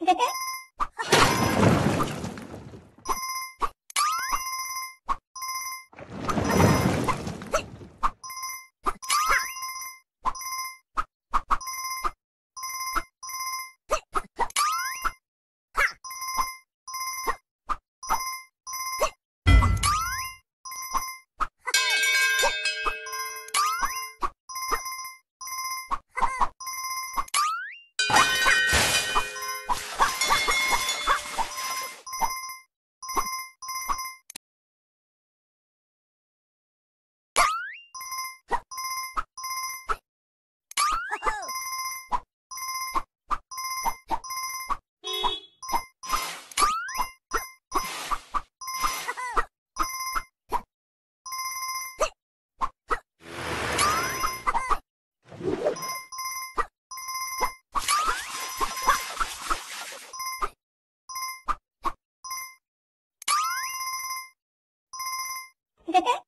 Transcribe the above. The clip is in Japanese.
バカ?入れて。